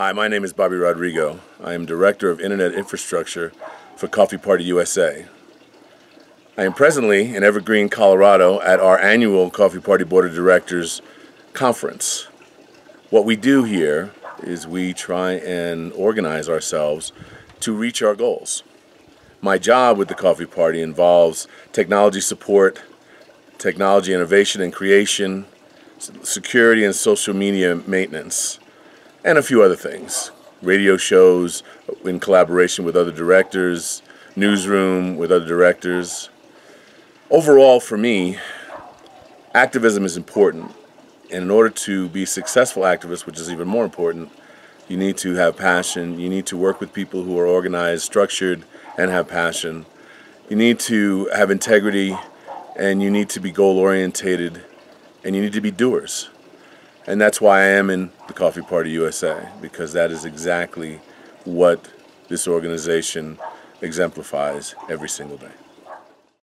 Hi, my name is Bobby Rodrigo. I am Director of Internet Infrastructure for Coffee Party USA. I am presently in Evergreen, Colorado at our annual Coffee Party Board of Directors conference. What we do here is we try and organize ourselves to reach our goals. My job with the Coffee Party involves technology support, technology innovation and creation, security and social media maintenance, and a few other things. Radio shows in collaboration with other directors, newsroom with other directors. Overall, for me, activism is important. And in order to be successful activists, which is even more important, you need to have passion. You need to work with people who are organized, structured, and have passion. You need to have integrity, and you need to be goal orientated, and you need to be doers. And that's why I am in the Coffee Party USA, because that is exactly what this organization exemplifies every single day.